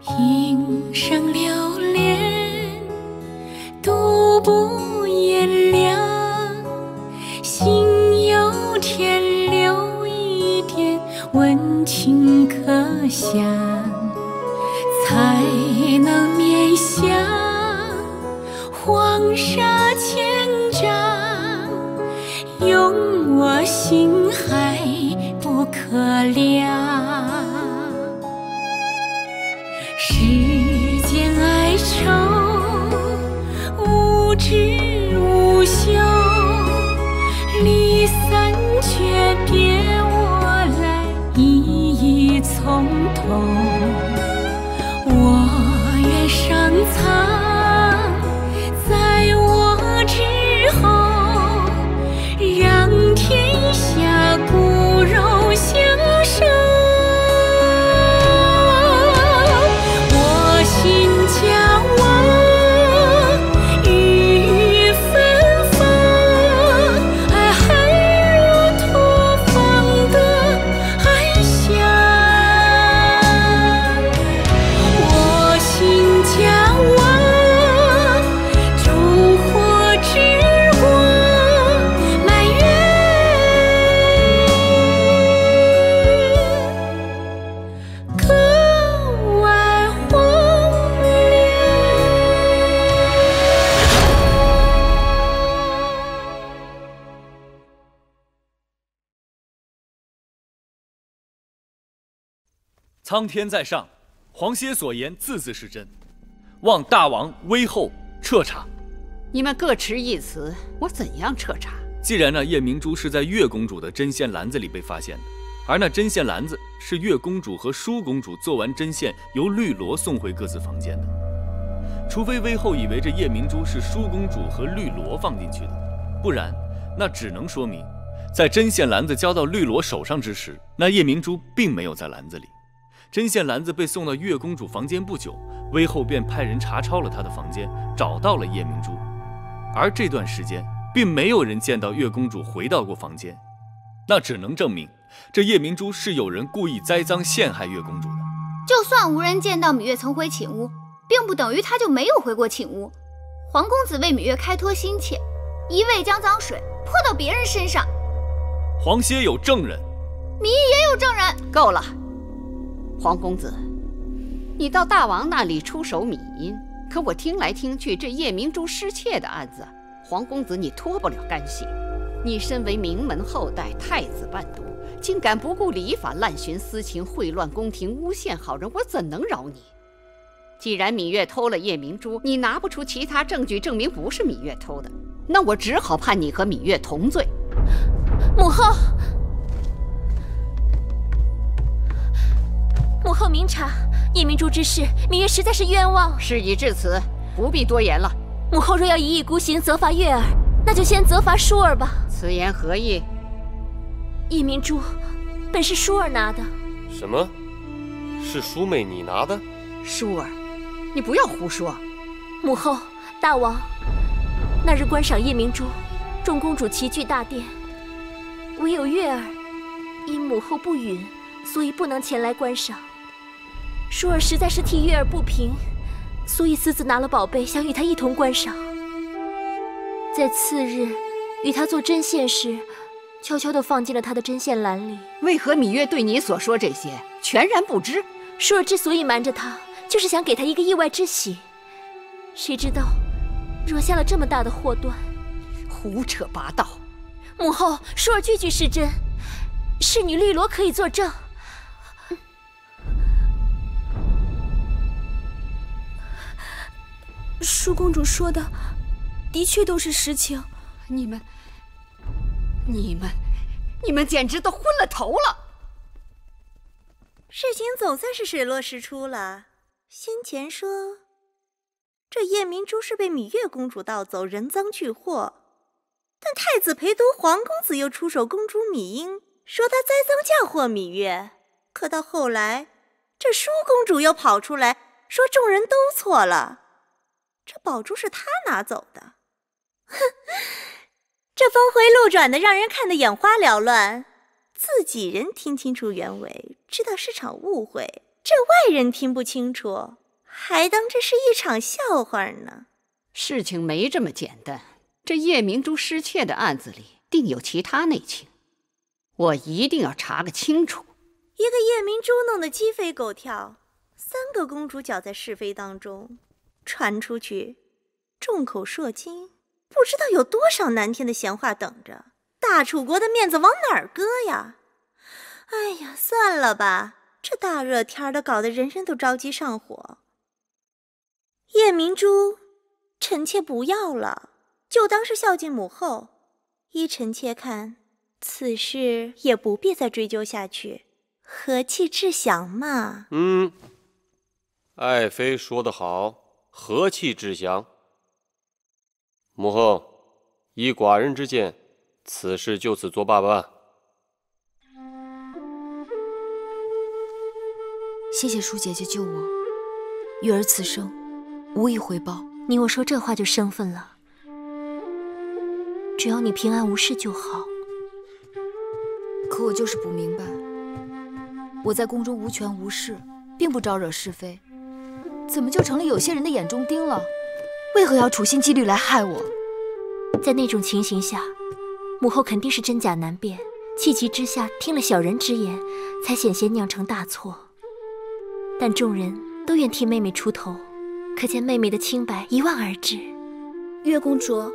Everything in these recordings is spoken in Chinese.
平生留恋，独步炎凉，心有天留一点温情可想，才能面向黄沙千丈，用我心海不可量。苍天在上，黄歇所言字字是真，望大王威后彻查。你们各持一词，我怎样彻查？既然那夜明珠是在月公主的针线篮子里被发现的，而那针线篮子是月公主和舒公主做完针线由绿萝送回各自房间的，除非威后以为这夜明珠是舒公主和绿萝放进去的，不然那只能说明，在针线篮子交到绿萝手上之时，那夜明珠并没有在篮子里。针线篮子被送到月公主房间不久，威后便派人查抄了她的房间，找到了夜明珠。而这段时间，并没有人见到月公主回到过房间，那只能证明这夜明珠是有人故意栽赃陷害月公主的。就算无人见到芈月曾回寝屋，并不等于她就没有回过寝屋。黄公子为芈月开脱心切，一味将脏水泼到别人身上。黄歇有证人，芈也有证人。够了，黄公子，你到大王那里出手米阴，可我听来听去，这夜明珠失窃的案子，黄公子你脱不了干系。你身为名门后代，太子伴读，竟敢不顾礼法，滥徇私情，秽乱宫廷，诬陷好人，我怎能饶你？既然芈月偷了夜明珠，你拿不出其他证据证明不是芈月偷的，那我只好判你和芈月同罪。母后，母后明察，夜明珠之事，芈月实在是冤枉。事已至此，不必多言了。母后若要一意孤行责罚月儿，那就先责罚舒儿吧。此言何意？夜明珠本是舒儿拿的。什么？是淑妹你拿的？舒儿，你不要胡说。母后，大王，那日观赏夜明珠，众公主齐聚大殿，唯有月儿因母后不允，所以不能前来观赏。舒儿实在是替月儿不平，所以私自拿了宝贝，想与她一同观赏。在次日与她做针线时，悄悄地放进了她的针线篮里。为何芈月对你所说这些全然不知？舒儿之所以瞒着她，就是想给她一个意外之喜。谁知道惹下了这么大的祸端。胡扯八道！母后，舒儿句句是真，侍女绿萝可以作证。舒公主说的，的确都是实情。你们，你们，你们简直都昏了头了！事情总算是水落石出了。先前说这夜明珠是被芈月公主盗走，人赃俱获，但太子陪读黄公子又出手公主芈英，说他栽赃嫁祸芈月。可到后来，这舒公主又跑出来说众人都错了，这宝珠是他拿走的。哼，这峰回路转的，让人看得眼花缭乱。自己人听清楚原委，知道是场误会，这外人听不清楚，还当这是一场笑话呢。事情没这么简单，这夜明珠失窃的案子里定有其他内情，我一定要查个清楚。一个夜明珠弄得鸡飞狗跳，三个公主搅在是非当中，传出去，众口铄金，不知道有多少难听的闲话等着。大楚国的面子往哪儿搁呀？哎呀，算了吧，这大热天的，搞得人人都着急上火。夜明珠，臣妾不要了，就当是孝敬母后。依臣妾看，此事也不必再追究下去，和气致祥嘛。嗯，爱妃说得好，和气致祥。母后，依寡人之见。此事就此作罢吧。谢谢舒姐姐救我，玉儿此生无以回报。你我说这话就生分了。只要你平安无事就好。可我就是不明白，我在宫中无权无势，并不招惹是非，怎么就成了有些人的眼中钉了？为何要处心积虑来害我？在那种情形下。母后肯定是真假难辨，气急之下听了小人之言，才险些酿成大错。但众人都愿替妹妹出头，可见妹妹的清白一望而知。月公主，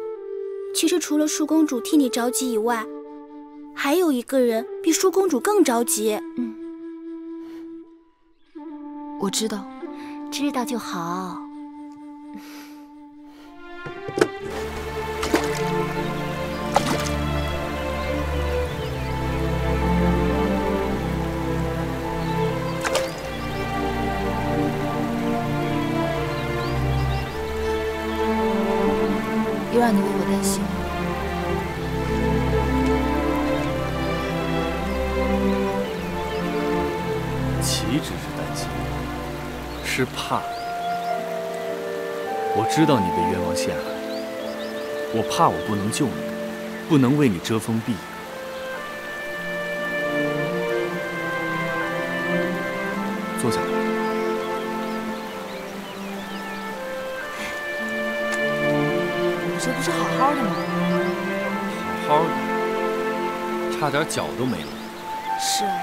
其实除了舒公主替你着急以外，还有一个人比舒公主更着急。嗯，我知道，知道就好。又让你为我担心是怕。我知道你被冤枉陷害，我怕我不能救你，不能为你遮风避雨。坐下来。这不是好好的吗？好好的，差点脚都没了。是啊，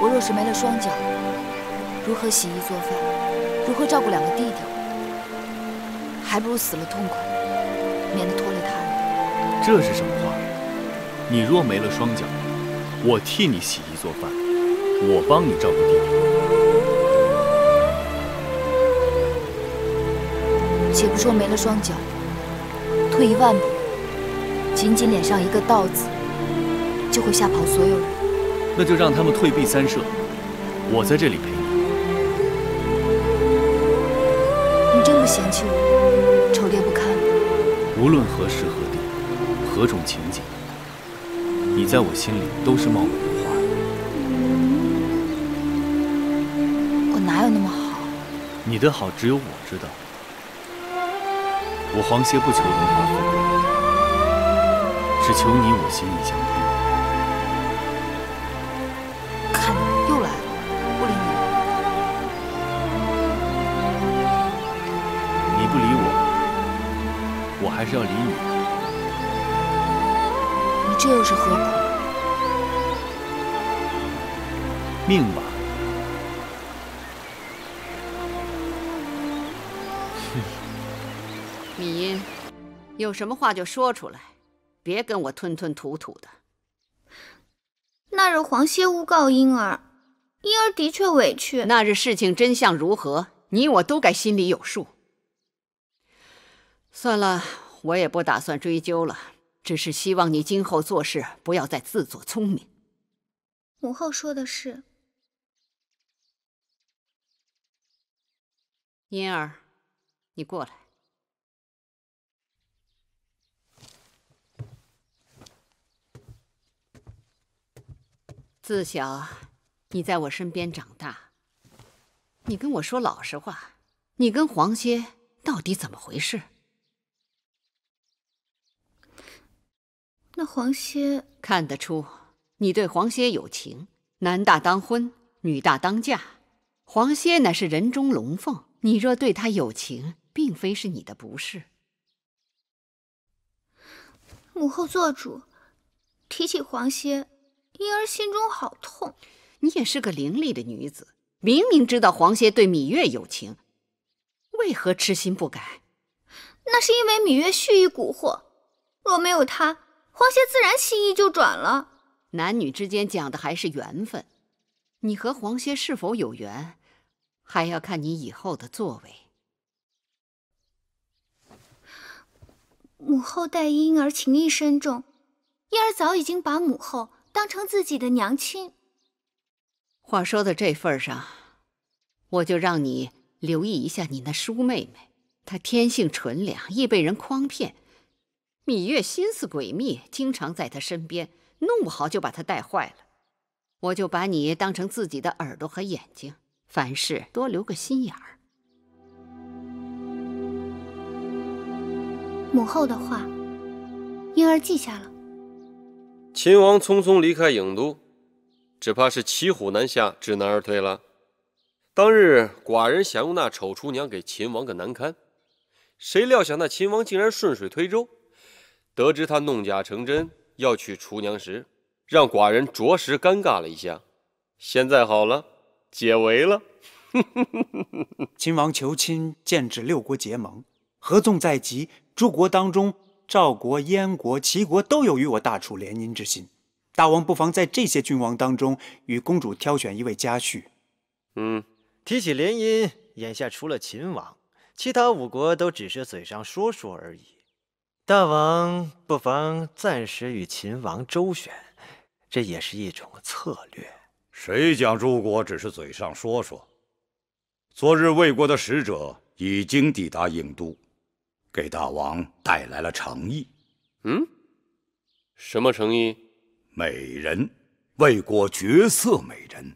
我若是没了双脚，如何洗衣做饭？如何照顾两个弟弟？还不如死了痛快，免得拖累他人。这是什么话？你若没了双脚，我替你洗衣做饭，我帮你照顾弟弟。且不说没了双脚，退一万步，仅仅脸上一个“道”字，就会吓跑所有人。那就让他们退避三舍，我在这里陪你。不嫌弃我丑劣不堪？无论何时何地，何种情景，你在我心里都是貌美如花。我哪有那么好？你的好只有我知道。我黄歇不求荣华富贵，只求你我心意相通。这又是何苦？命吧。米音，有什么话就说出来，别跟我吞吞吐吐的。那日黄歇诬告婴儿，婴儿的确委屈。那日事情真相如何，你我都该心里有数。算了，我也不打算追究了，只是希望你今后做事不要再自作聪明。母后说的是。嫣儿，你过来。自小，你在我身边长大。你跟我说老实话，你跟黄歇到底怎么回事？那黄歇看得出你对黄歇有情，男大当婚，女大当嫁，黄歇乃是人中龙凤，你若对他有情，并非是你的不是。母后做主，提起黄歇，婴儿心中好痛。你也是个伶俐的女子，明明知道黄歇对芈月有情，为何痴心不改？那是因为芈月蓄意蛊惑，若没有她，黄歇自然心意就转了。男女之间讲的还是缘分，你和黄歇是否有缘，还要看你以后的作为。母后待婴儿情意深重，婴儿早已经把母后当成自己的娘亲。话说到这份上，我就让你留意一下你那叔妹妹，她天性纯良，易被人诓骗。芈月心思诡秘，经常在她身边，弄不好就把她带坏了。我就把你当成自己的耳朵和眼睛，凡事多留个心眼儿。母后的话，婴儿记下了。秦王匆匆离开郢都，只怕是骑虎难下，知难而退了。当日寡人想用那丑厨娘给秦王个难堪，谁料想那秦王竟然顺水推舟。得知他弄假成真要娶厨娘时，让寡人着实尴尬了一下。现在好了，解围了。秦王求亲，剑指六国结盟，合纵在即。诸国当中，赵国、燕国、齐国都有与我大楚联姻之心。大王不妨在这些君王当中，与公主挑选一位佳婿。嗯，提起联姻，眼下除了秦王，其他五国都只是嘴上说说而已。大王不妨暂时与秦王周旋，这也是一种策略。谁讲诸国只是嘴上说说？昨日魏国的使者已经抵达郢都。给大王带来了诚意，嗯，什么诚意？美人，魏国绝色美人。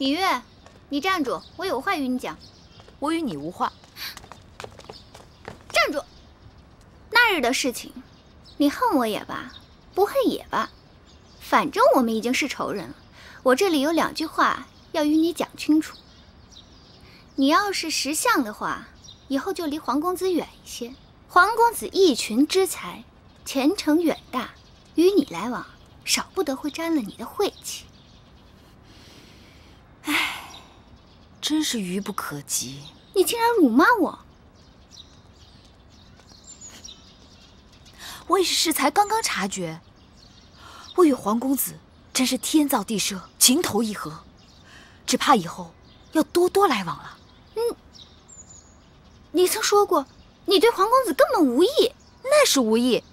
芈月，你站住！我有话与你讲。我与你无话。站住那日的事情，你恨我也罢，不恨也罢，反正我们已经是仇人了。我这里有两句话要与你讲清楚。你要是识相的话，以后就离黄公子远一些。黄公子一群之才，前程远大，与你来往，少不得会沾了你的晦气。唉，真是愚不可及。你竟然辱骂我！我也是适才刚刚察觉，我与黄公子真是天造地设，情投意合，只怕以后要多多来往了。嗯，你曾说过，你对黄公子根本无意，那是无意，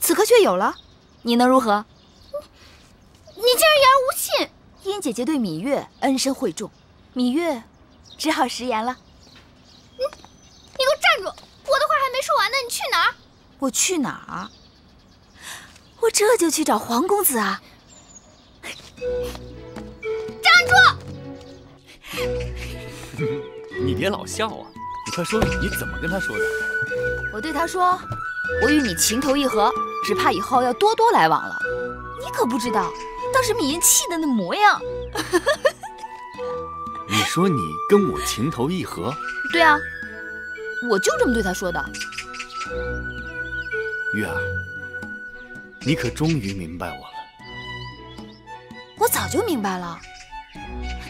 此刻却有了，你能如何？你竟然言而无信！殷姐姐对芈月恩深惠重，芈月只好食言了。你，你给我站住！我的话还没说完呢，你去哪儿？我去哪儿？我这就去找黄公子啊！站住！你别老笑啊！你快说说你怎么跟他说的？我对他说：“我与你情投意合，只怕以后要多多来往了。”你可不知道，当时米音气的那模样。你说你跟我情投意合？对啊，我就这么对他说的。月儿，你可终于明白我了。我早就明白了，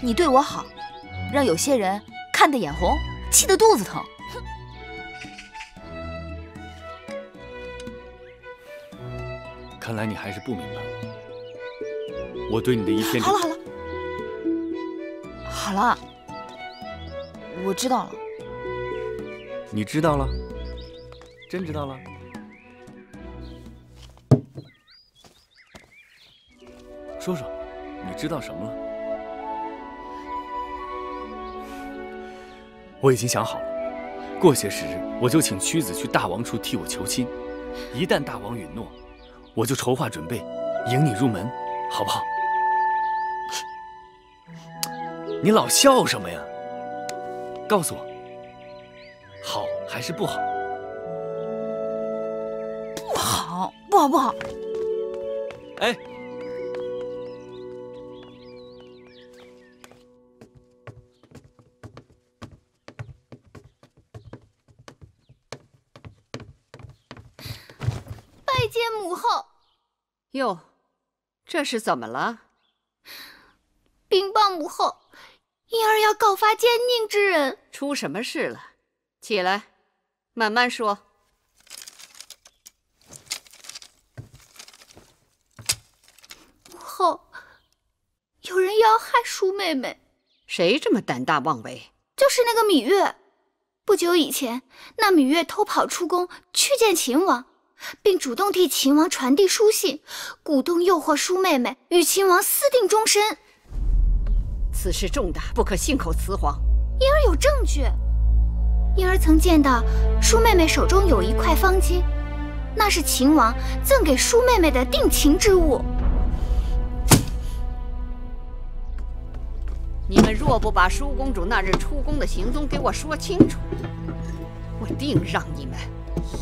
你对我好，让有些人看得眼红，气得肚子疼。看来你还是不明白我，我对你的一片……好了好了，好了，我知道了。你知道了？真知道了？说说，你知道什么了？我已经想好了，过些时日我就请屈子去大王处替我求亲，一旦大王允诺。我就筹划准备，迎你入门，好不好？你老笑什么呀？告诉我，好还是不好？不好，不好，不好！哎，拜见母后。哟，这是怎么了？禀报母后，婴儿要告发奸佞之人。出什么事了？起来，慢慢说。母后，有人要害舒妹妹。谁这么胆大妄为？就是那个芈月。不久以前，那芈月偷跑出宫去见秦王。并主动替秦王传递书信，鼓动诱惑舒妹妹与秦王私定终身。此事重大，不可信口雌黄。婴儿有证据。婴儿曾见到舒妹妹手中有一块方巾，那是秦王赠给舒妹妹的定情之物。你们若不把舒公主那日出宫的行踪给我说清楚，我定让你们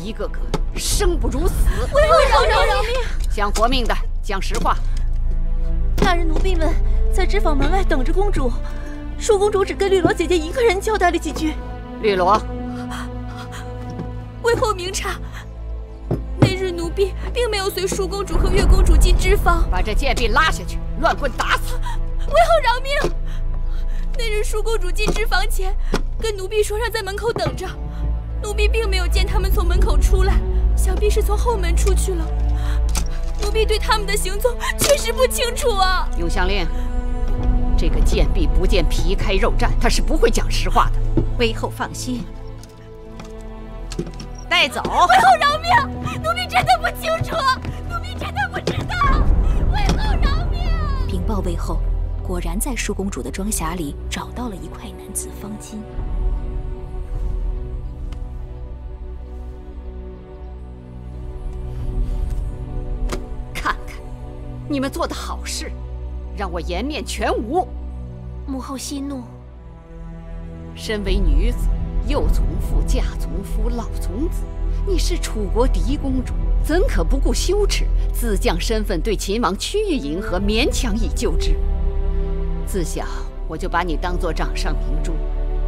一个个。生不如死！为后饶饶饶命！想活命的，讲实话。那日奴婢们在织坊门外等着公主，舒公主只跟绿萝姐姐一个人交代了几句。绿萝，为后明察，那日奴婢并没有随舒公主和月公主进织坊。把这贱婢拉下去，乱棍打死！为后饶命！那日舒公主进织坊前，跟奴婢说让在门口等着，奴婢并没有见他们从门口出来。想必是从后门出去了。奴婢对他们的行踪确实不清楚啊。永祥令，这个贱婢不见皮开肉绽，她是不会讲实话的。微后放心，带走。微后饶命！奴婢真的不清楚，奴婢真的不知道。微后饶命！禀报微后，果然在舒公主的装匣里找到了一块男子方巾。你们做的好事，让我颜面全无。母后息怒。身为女子，幼从父，嫁从夫，老从子。你是楚国嫡公主，怎可不顾羞耻，自降身份对秦王屈意迎合，勉强以救之？自小我就把你当做掌上明珠，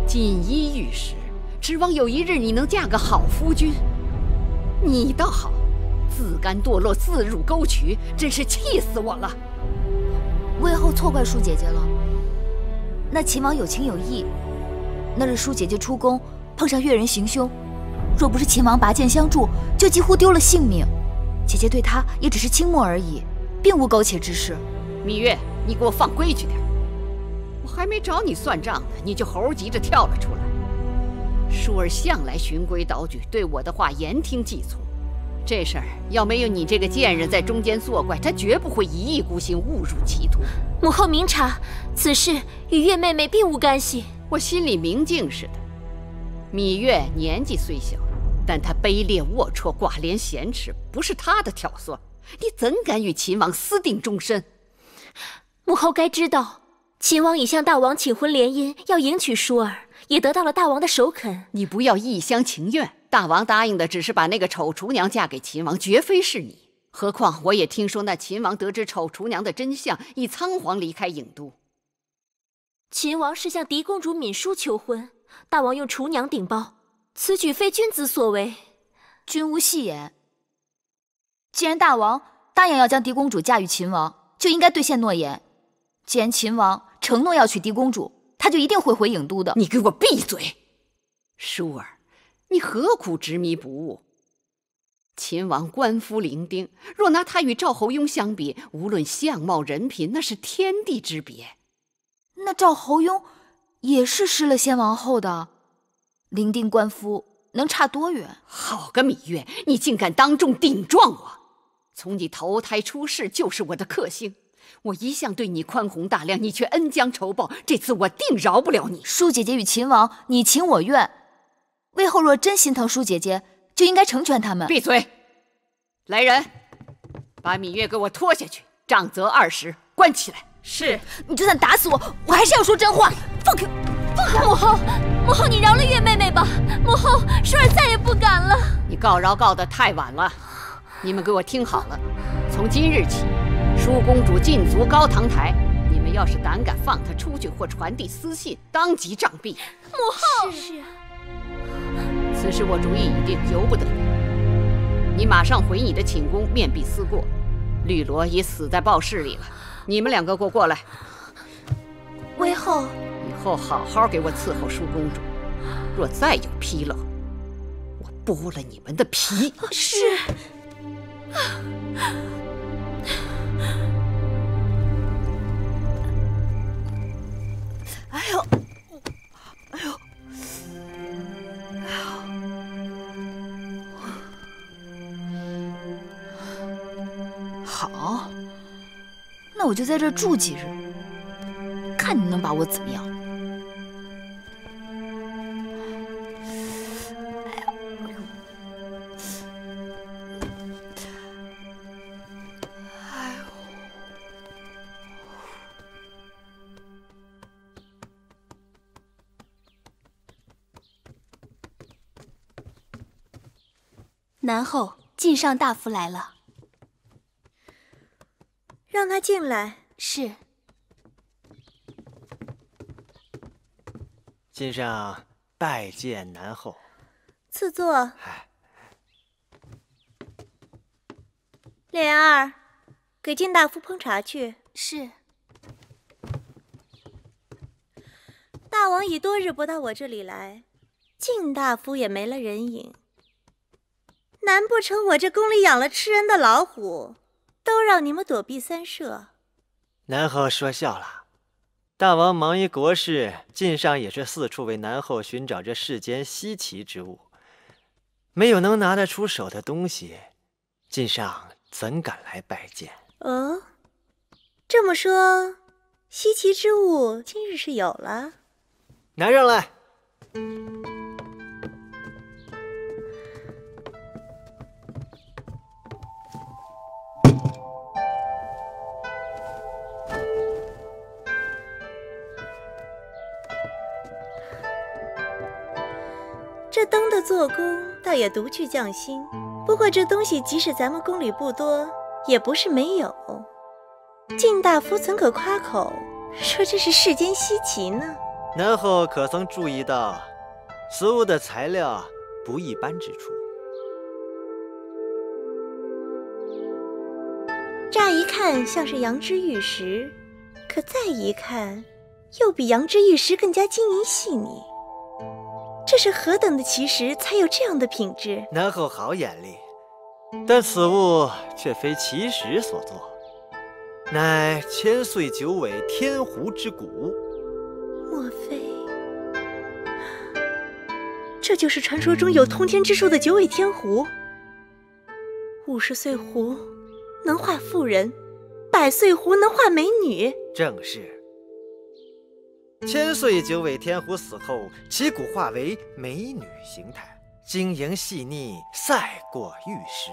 锦衣玉食，指望有一日你能嫁个好夫君。你倒好。自甘堕落，自入沟渠，真是气死我了！魏后错怪舒姐姐了。那秦王有情有义，那日舒姐姐出宫碰上越人行凶，若不是秦王拔剑相助，就几乎丢了性命。姐姐对他也只是倾慕而已，并无苟且之事。芈月，你给我放规矩点！我还没找你算账呢，你就猴急着跳了出来。舒儿向来循规蹈矩，对我的话言听计从。这事儿要没有你这个贱人在中间作怪，他绝不会一意孤行误入歧途。母后明察，此事与月妹妹并无干系。我心里明镜似的。芈月年纪虽小，但她卑劣龌龊、寡廉鲜耻，不是她的挑唆。你怎敢与秦王私定终身？母后该知道，秦王已向大王请婚联姻，要迎娶舒儿，也得到了大王的首肯。你不要一厢情愿。大王答应的只是把那个丑厨娘嫁给秦王，绝非是你。何况我也听说，那秦王得知丑厨娘的真相，已仓皇离开郢都。秦王是向嫡公主敏淑求婚，大王用厨娘顶包，此举非君子所为，君无戏言。既然大王答应要将嫡公主嫁与秦王，就应该兑现诺言。既然秦王承诺要娶嫡公主，他就一定会回郢都的。你给我闭嘴，淑儿。你何苦执迷不悟？秦王官夫伶仃，若拿他与赵侯雍相比，无论相貌人品，那是天地之别。那赵侯雍也是失了先王后的，伶仃官夫能差多远？好个芈月，你竟敢当众顶撞我！从你投胎出世就是我的克星，我一向对你宽宏大量，你却恩将仇报，这次我定饶不了你。舒姐姐与秦王你情我愿。魏后若真心疼舒姐姐，就应该成全他们。闭嘴！来人，把芈月给我拖下去，杖责二十，关起来。是。你就算打死我，我还是要说真话。放开，放开！母后，母后，你饶了月妹妹吧。母后，舒儿再也不敢了。你告饶告得太晚了。你们给我听好了，从今日起，舒公主禁足高堂台。你们要是胆敢放她出去或传递私信，当即杖毙。母后。是。此事我主意已定，由不得你。你马上回你的寝宫，面壁思过。绿萝已死在报室里了，你们两个给我过来。魏后，以后好好给我伺候舒公主。若再有纰漏，我剥了你们的皮。是。哎呦，哎呦哎呦！好，那我就在这住几日，看你能把我怎么样。哎呦，南后，晋上大夫来了。让他进来。是。晋上拜见南后。赐座。莲儿，给晋大夫烹茶去。是。大王已多日不到我这里来，晋大夫也没了人影。难不成我这宫里养了吃人的老虎？都让你们躲避三舍。南后说笑了，大王忙于国事，晋上也是四处为南后寻找这世间稀奇之物，没有能拿得出手的东西，晋上怎敢来拜见？哦，这么说，稀奇之物今日是有了。拿上来。做工倒也独具匠心，不过这东西即使咱们宫里不多，也不是没有。晋大夫怎可夸口说这是世间稀奇呢？南后可曾注意到，此物的材料不一般之处？乍一看像是羊脂玉石，可再一看，又比羊脂玉石更加晶莹细腻。这是何等的奇石，才有这样的品质？南后好眼力，但此物却非奇石所作，乃千岁九尾天狐之骨。莫非这就是传说中有通天之术的九尾天狐？五十岁狐能画妇人，百岁狐能画美女。正是。千岁九尾天狐死后，其骨化为美女形态，晶莹细腻，赛过玉石。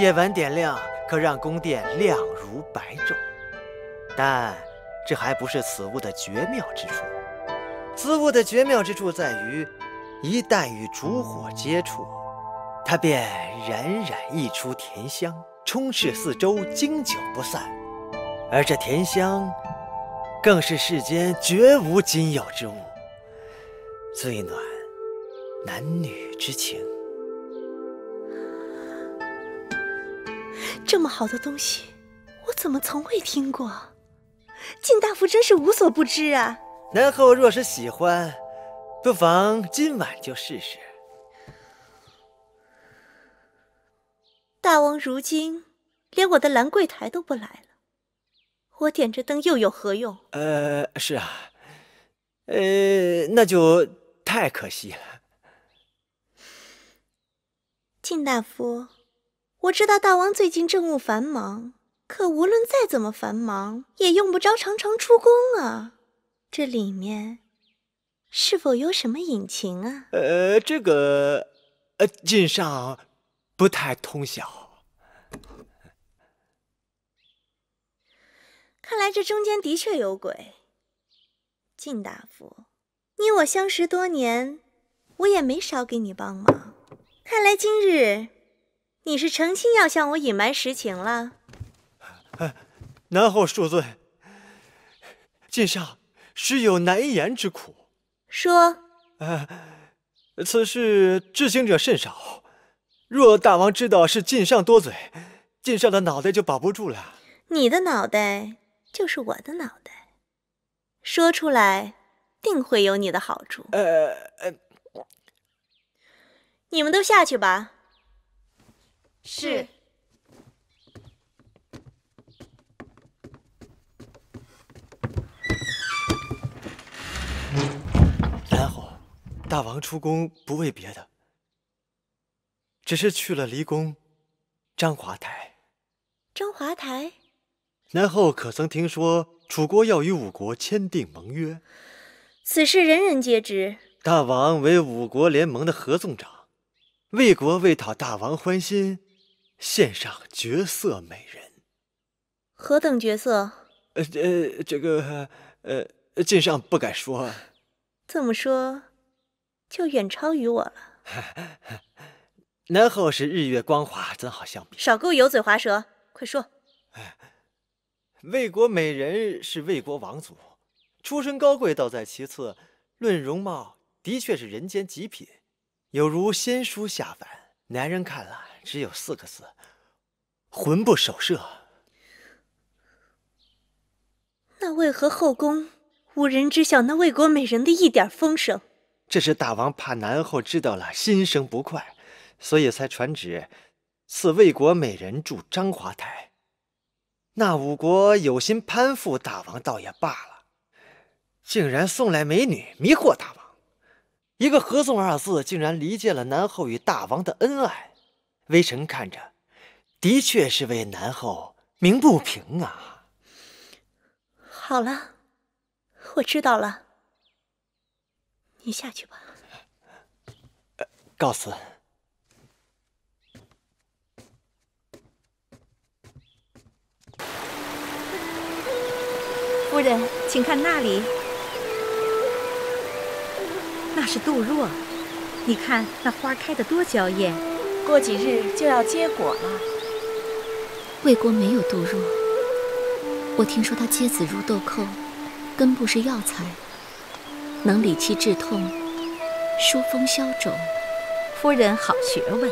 夜晚点亮，可让宫殿亮如白昼。但这还不是此物的绝妙之处。此物的绝妙之处在于，一旦与烛火接触，它便冉冉溢出甜香，充斥四周，经久不散。而这甜香，更是世间绝无仅有之物，最暖男女之情。这么好的东西，我怎么从未听过？靳大夫真是无所不知啊！南后若是喜欢，不妨今晚就试试。大王如今连我的兰桂台都不来了，我点着灯又有何用？呃，是啊，呃，那就太可惜了。晋大夫，我知道大王最近政务繁忙。可无论再怎么繁忙，也用不着常常出宫啊。这里面是否有什么隐情啊？呃，这个，呃，晋上不太通晓。看来这中间的确有鬼。晋大夫，你我相识多年，我也没少给你帮忙。看来今日你是诚心要向我隐瞒实情了。南后恕罪，晋上实有难言之苦。说，呃，此事知情者甚少，若大王知道是晋上多嘴，晋上的脑袋就保不住了。你的脑袋就是我的脑袋，说出来定会有你的好处。呃呃，你们都下去吧。是。然后大王出宫不为别的，只是去了离宫章华台。章华台，南后可曾听说楚国要与五国签订盟约？此事人人皆知。大王为五国联盟的合纵长，魏国为讨大王欢心，献上绝色美人。何等绝色？呃呃，这个呃，晋上不敢说。这么说。就远超于我了。南后是日月光华，怎好相比？少给我油嘴滑舌，快说。魏国美人是魏国王族，出身高贵倒在其次，论容貌的确是人间极品，有如仙姝下凡。男人看了只有四个字：魂不守舍。那为何后宫无人知晓那魏国美人的一点风声？这是大王怕南后知道了心生不快，所以才传旨赐魏国美人住章华台。那五国有心攀附大王倒也罢了，竟然送来美女迷惑大王。一个“合纵”二字，竟然离间了南后与大王的恩爱。微臣看着，的确是为南后鸣不平啊。好了，我知道了。你下去吧。告辞。夫人，请看那里，那是杜若。你看那花开得多娇艳，过几日就要结果了。魏国没有杜若，我听说他结子入豆蔻，根部是药材。能理气治痛，疏风消肿。夫人好学问，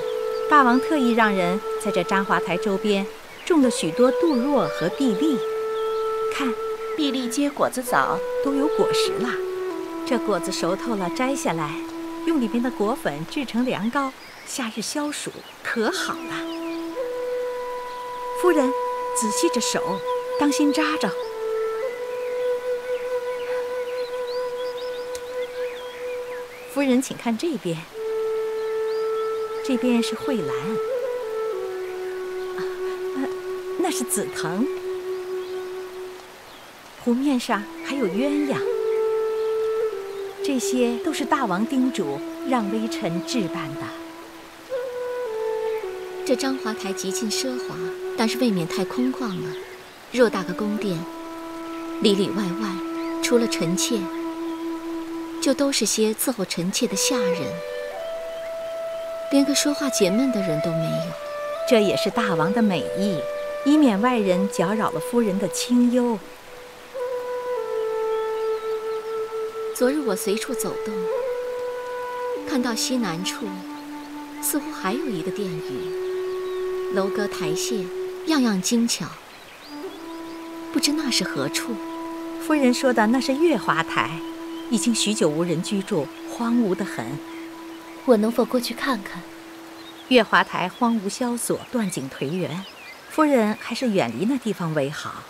大王特意让人在这章华台周边种了许多杜若和碧丽。看，碧丽结果子早，都有果实了。这果子熟透了，摘下来，用里面的果粉制成凉糕，夏日消暑，可好了。夫人，仔细着手，当心扎着。夫人，请看这边，这边是蕙兰。那是紫藤。湖面上还有鸳鸯，这些都是大王叮嘱让微臣置办的。这章华台极尽奢华，但是未免太空旷了。偌大个宫殿，里里外外除了臣妾，就都是些伺候臣妾的下人，连个说话解闷的人都没有。这也是大王的美意，以免外人搅扰了夫人的清幽。昨日我随处走动，看到西南处似乎还有一个殿宇，楼阁台榭样样精巧，不知那是何处。夫人说的那是月华台，已经许久无人居住，荒芜得很。我能否过去看看？月华台荒芜萧索，断井颓垣，夫人还是远离那地方为好。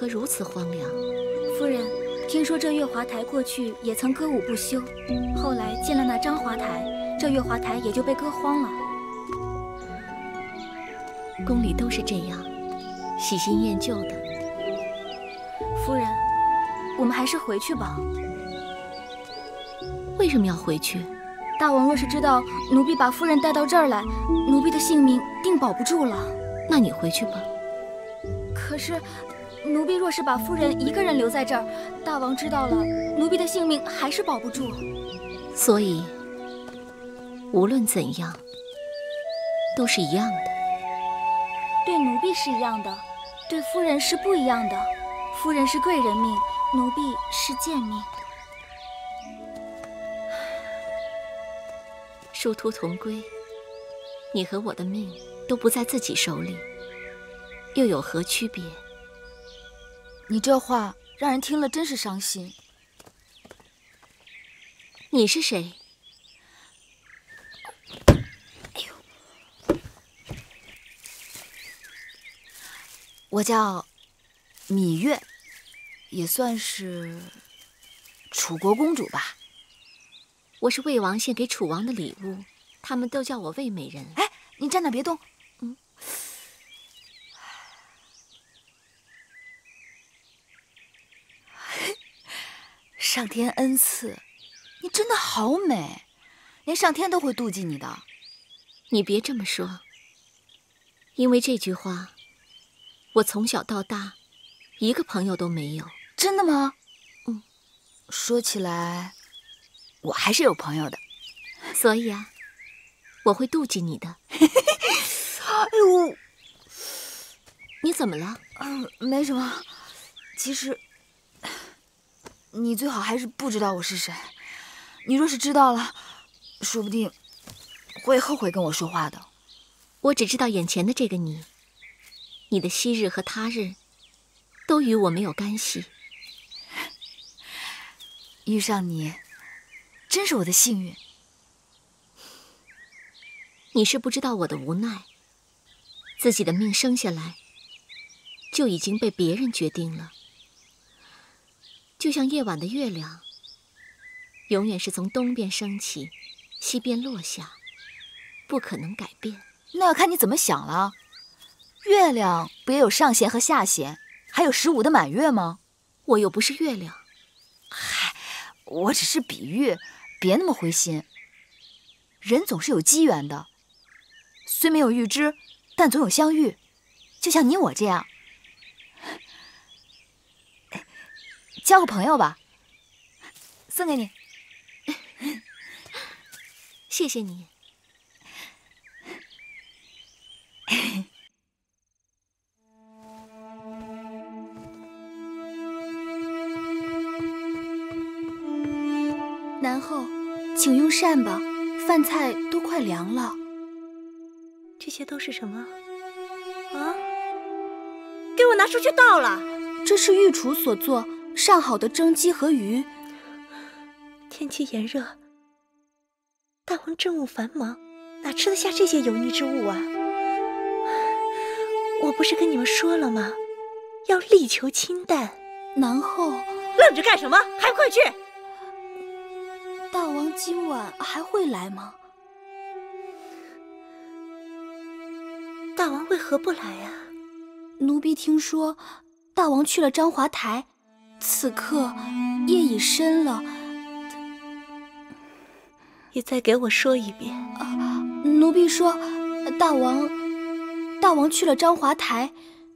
何如此荒凉？夫人，听说这月华台过去也曾歌舞不休，后来建了那张华台，这月华台也就被割荒了。宫里都是这样，喜新厌旧的。夫人，我们还是回去吧。为什么要回去？大王若是知道奴婢把夫人带到这儿来，奴婢的性命定保不住了。那你回去吧。可是，奴婢若是把夫人一个人留在这儿，大王知道了，奴婢的性命还是保不住。所以，无论怎样，都是一样的。对奴婢是一样的，对夫人是不一样的。夫人是贵人命，奴婢是贱命。殊途同归，你和我的命都不在自己手里，又有何区别？你这话让人听了真是伤心。你是谁？哎呦，我叫芈月，也算是楚国公主吧。我是魏王献给楚王的礼物，他们都叫我魏美人。哎，你站那别动。嗯。上天恩赐，你真的好美，连上天都会妒忌你的。你别这么说，因为这句话，我从小到大一个朋友都没有。真的吗？嗯。说起来。我还是有朋友的，所以啊，我会妒忌你的。哎呦，你怎么了？嗯，没什么。其实，你最好还是不知道我是谁。你若是知道了，说不定会后悔跟我说话的。我只知道眼前的这个你，你的昔日和他日，都与我没有干系。遇上你。真是我的幸运。你是不知道我的无奈，自己的命生下来就已经被别人决定了，就像夜晚的月亮，永远是从东边升起，西边落下，不可能改变。那要看你怎么想了。月亮不也有上弦和下弦，还有十五的满月吗？我又不是月亮。嗨，我只是比喻。别那么灰心，人总是有机缘的，虽没有预知，但总有相遇。就像你我这样，交个朋友吧，送给你，谢谢你。南后，请用膳吧，饭菜都快凉了。这些都是什么？啊！给我拿出去倒了。这是御厨所做上好的蒸鸡和鱼。天气炎热，大王政务繁忙，哪吃得下这些油腻之物啊？我不是跟你们说了吗？要力求清淡。然后，愣着干什么？还不快去！大王今晚还会来吗？大王为何不来呀？奴婢听说，大王去了章华台，此刻夜已深了。你再给我说一遍。奴婢说，大王，大王去了章华台。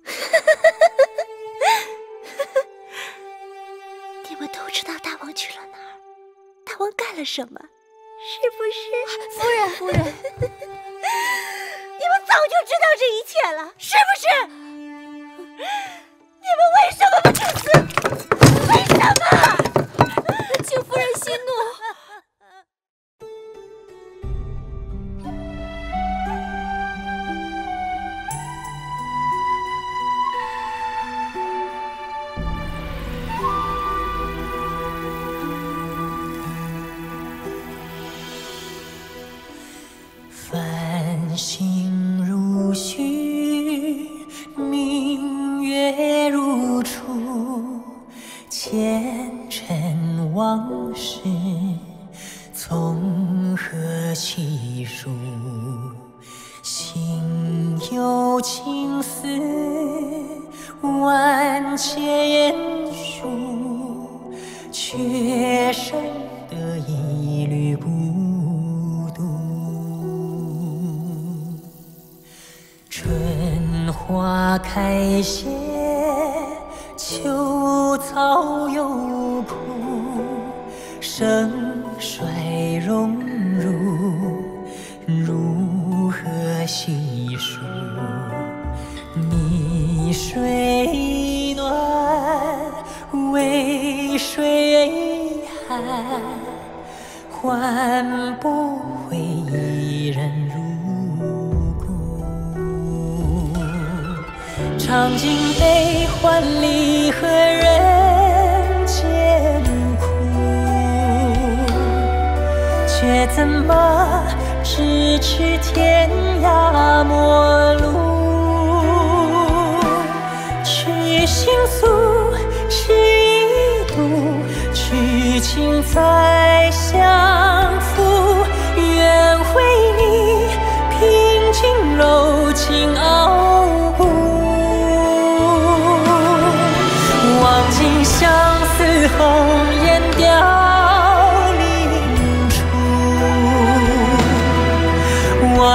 你们都知道大王去了哪儿？大王干了什么？是不是？夫人，夫人，你们早就知道这一切了，是不是？你们为什么不去死？为什么？请怒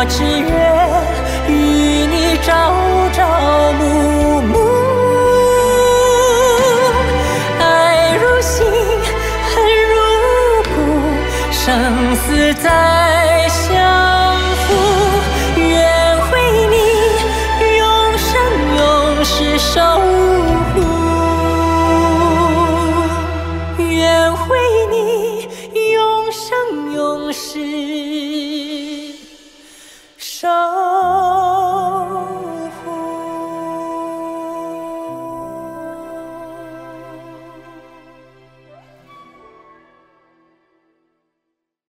只